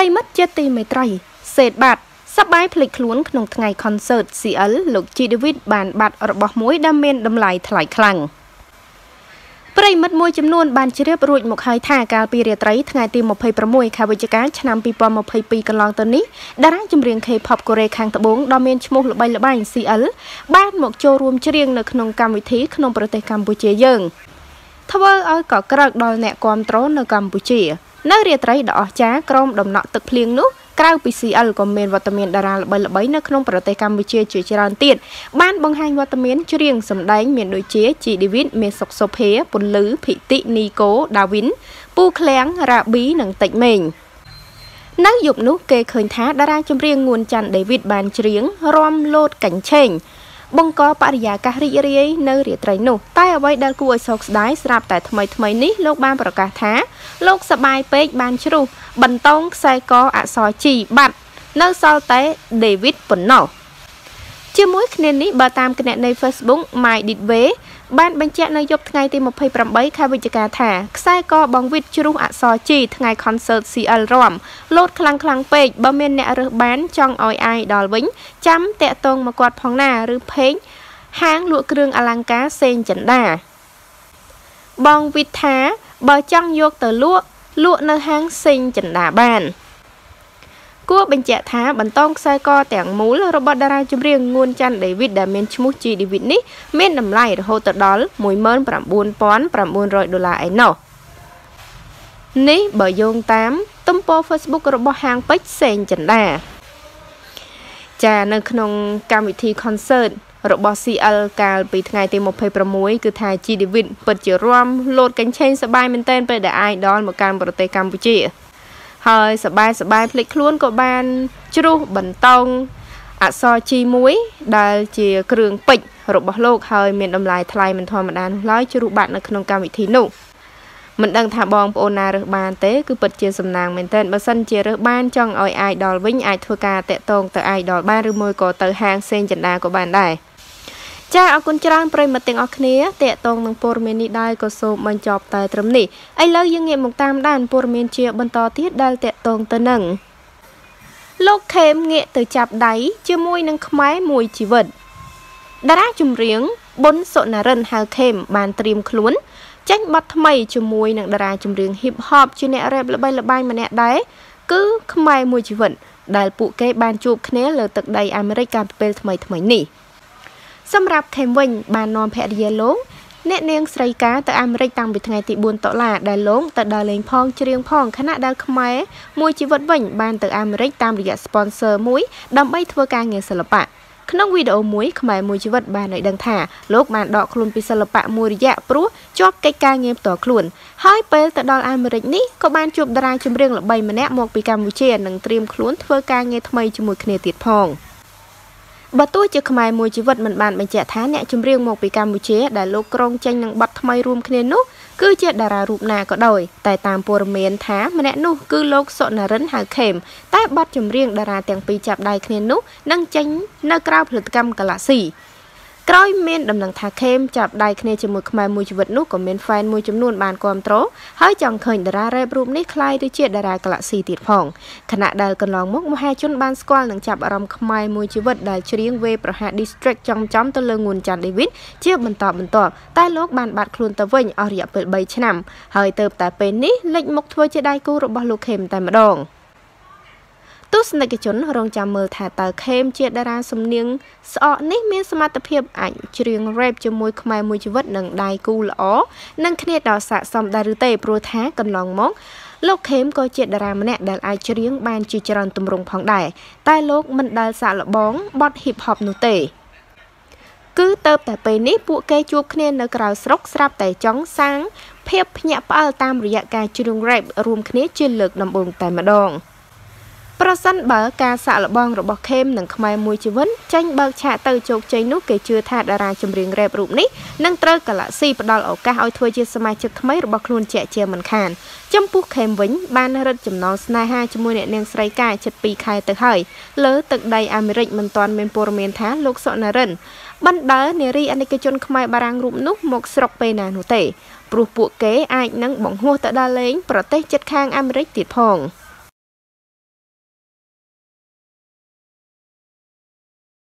រិមិត្តជាទីមេត្រី សេតបាត់សបាយភ្លេចខ្លួនក្នុងថ្ងៃ concert CL លោក G David បានបាត់របស់មួយដែលមានតម្លៃថ្លៃខ្លាំងប្រិមិត្តមួយចំនួនបានជ្រាបរួចមកហើយថាកាលពីរាត្រីថ្ងៃទី26ខែវិច្ឆិកាឆ្នាំ2022កន្លងទៅនេះតារាចម្រៀង K-pop កូរ៉េខាងត្បូងដ៏មានឈ្មោះល្បីល្បាញ CL បានមកចូលរួមច្រៀងនៅក្នុងកម្មវិធីក្នុងប្រទេសកម្ពុជាយើងធ្វើឲ្យកក្រើកដល់អ្នកគ្រប់គ្រងនៅកម្ពុជា នៅរាត្រីដ៏អស្ចារ្យក្រោមដំណក់ទឹកភ្លៀងនោះក្រៅពី CL ក៏មានវត្តមានតារាល្បីៗនៅក្នុងប្រទេសកម្ពុជាជាច្រើនទៀតបានបង្ហាញវត្តមានច្រៀងសម្ដែងមានដូចជាជីឌីវីតមេសុកសូភាពន្លឺភិតិនីកូដាវីនពូឃ្លាំងរ៉ាប៊ីនិងតិចមេងនៅយប់នោះគេឃើញថាតារាចម្រៀងងួនច័ន្ទដេវីតបានច្រៀងរំលោតកាញ់ឆេង បង្កបរិយាកាសរីករាយនៅរាត្រីនោះតែអ្វីដែលគួរឲ្យសោកស្ដាយស្រាប់តែថ្មីថ្មីនេះលោកបានប្រកាសថាលោកសបាយពេកបានជ្រុះបន្តោងខ្សែកអក្សរជីបាត់នៅសល់តែ David ប៉ុណ្ណោះជាមួយគ្នានេះបើតាមគណនី Facebook My Ditway បានបញ្ជាក់នៅយប់ថ្ងៃទី28ខែវិច្ឆិកាថាខ្សែកបងវិតជ្រុះអក្សរជីថ្ងៃ concert CL រំលោតខ្លាំងខ្លាំងពេកបើមានអ្នករើសបានចង់ឲ្យអាយដល់វិញចាំតាក់តងមកគាត់ផងណាឬពេកហាងលក់គ្រឿងអលង្ការសេងចិន្តាបងវិតថាបើចង់យកទៅលក់លក់នៅហាងសេងចិន្តាបាន គួរបញ្ជាក់ថាបន្តោងខ្សែកទាំងមូលរបស់តារាចម្រៀងងួនច័ន្ទដេវីតដែលមានឈ្មោះ G David នេះមានតម្លៃរហូតដល់19900ដុល្លារឯណោះនេះបើយោងតាម ទំព័រ Facebook របស់ហាងពេជ្រសេងចិន្តាចានៅក្នុងកម្មវិធី concert របស់ CL កាលពីថ្ងៃទី26គឺថា G David ពិតជារំលោតកញ្ឆេងសបាយមែនទែនពេលដែល idol មកកាន់ប្រទេសកម្ពុជា ហើយសបាយសបាយភ្លេចខ្លួនក៏បានជ្រុះបន្តោងអក្សរ G1 ដែលជាគ្រឿងពេជ្ររបស់លោកហើយមានតម្លៃថ្លៃមិនធម្មតានោះឡើយជ្រុះបាត់នៅក្នុងកម្មវិធីនោះមិនដឹងថាបងប្អូនណារើសបានទេគឺពិតជាសំណាងមែនទែនបើសិនជារើសបានចង់ឲ្យអាយដល់វិញអាចធ្វើការតាក់ទងទៅអាយដល់បានឬមួយក៏ទៅហាងសេងចិន្តាក៏បានដែរ ចាអរគុណច្រើនប្រិមត្តទាំងអស់គ្នាតេតងនឹងព័ត៌មាននេះដែរក៏សូមបញ្ចប់តែត្រឹមនេះឥឡូវយើងងាកមកតាមដានព័ត៌មានជាបន្តទៀតដែលតេតងទៅនឹងលោកខេមងាកទៅចាប់ដៃជាមួយនឹងខ្មែរមួយជីវិតតារាចម្រៀងប៊ុនសុណារិនហៅខេមបានត្រៀមខ្លួនចេញបទថ្មីជាមួយនឹងតារាចម្រៀង hip hop ជាអ្នករ៉េបល្បីល្បាញម្នាក់ដែរគឺខ្មែរមួយជីវិតដែលពួកគេបានជួបគ្នាលើទឹកដីអាមេរិកកាលពីពេលថ្មីថ្មីនេះ។ សម្រាប់ខេមវិញបាននាំភរិយាលោកអ្នកនាងស្រីកាទៅអាមេរិកតាំងពីថ្ងៃទី4តុលាដែលលោកទៅដើរលេងផងច្រៀងផងខណៈដែលខ្មែរមួយជីវិតវិញបានទៅអាមេរិកតាមរយៈ sponsor មួយដើម្បីធ្វើការងារសិល្បៈក្នុងវីដេអូមួយខ្មែរមួយជីវិតបានឲ្យដឹងថាលោកបានដកខ្លួនពីសិល្បៈមួយរយៈព្រោះជាប់កិច្ចការងារផ្ទាល់ខ្លួនហើយពេលទៅដល់អាមេរិកនេះក៏បានជួបតារាចម្រៀងល្បីម្នាក់មកពីកម្ពុជានិងត្រៀមខ្លួនធ្វើការងារថ្មីជាមួយគ្នាទៀតផង។ បើទោះជាខ្មែរមួយជីវិតមិនបានបញ្ជាក់ថាអ្នកចម្រៀងមកពីកម្ពុជាដែលលោកក្រុងចេញនឹងបទថ្មីរួមគ្នានោះគឺជាតារារូបណាក៏ដោយតែតាមព័ត៌មានថាម្នាក់នោះគឺលោកសុនរិនហៅខេមតែបទចម្រៀងតារាទាំងពីរចាប់ដៃគ្នានោះនឹងចេញនៅក្រៅផលិតកម្ម Galaxy ក្រោយមានដំណឹងថាខេមចាប់ដៃគ្នាជាមួយខ្មែរមួយជីវិតនោះក៏មាន fan មួយចំនួនបានគ្រប់គ្រងហើយចង់ឃើញតារារ៉េបរូបនេះคล้ายទៅជាតារា Galaxy ទៀតផងខណៈដែលកន្លងមកមហាជនបានស្គាល់និងចាប់អារម្មណ៍ខ្មែរមួយជីវិតដែលច្រៀងវេប្រហា District ចំចំទៅលើងួនច័ន្ទ David ជាបន្តបន្ទាប់តែលោកបានបាត់ខ្លួនទៅវិញអស់រយៈពេល3ឆ្នាំហើយទៅតែពេលនេះលេចមុខធ្វើជាដៃគូរបស់លោកខេមតែម្ដង។ ទស្សនិកជនរងចាំមើលថាតើខេមជាតារាសំនៀងស្អកនេះមានសមត្ថភាពអាចច្រៀង rap ជាមួយខ្មែរមួយជីវិតនិងដៃគូល្អនិងគ្នាដល់ស័ក្តិសមដែរឬទេព្រោះថាកន្លងមកលោកខេមក៏ជាតារាម្នាក់ដែលអាចច្រៀងបានជាច្រើនទម្រង់ផងដែរតែលោកមិនដែលសាកល្បងបទ hip hop នោះទេគឺទៅតែពេលនេះពួកគេជួបគ្នានៅក្រៅស្រុកស្រាប់តែចង់សាងភាពភ្ញាក់ផ្អើលតាមរយៈការច្រៀង rap រួមគ្នាជាលើកដំបូងតែម្ដង។ ប្រសិនបើការសាក់លបងរបស់ខេមនិងខ្មែរមួយជីវិនចេញបើកឆាកទៅជោគជ័យនោះគេជឿថាតារាចម្រៀងរ៉េបរូបនេះនឹងត្រូវកាឡាស៊ីផ្ដល់ឱកាសឲ្យធ្វើជាសមាជិកថ្មីរបស់ខ្លួនជាជាមិនខានចំពោះខេមវិញបានរឹតចំណងស្នេហាជាមួយអ្នកនាងស្រីកាជិត2ខែទៅហើយលើទឹកដីអាមេរិកមិនទាន់មានព័ត៌មានថាលោកសុណារិនបណ្ដើនារីអនិកជនខ្មែរបារាំងរូបនោះមកស្រុកពេលណានោះទេព្រោះពួកគេអាចនឹងបង្ហោះទៅដល់លេងប្រទេសជិតខាងអាមេរិកទៀតផង។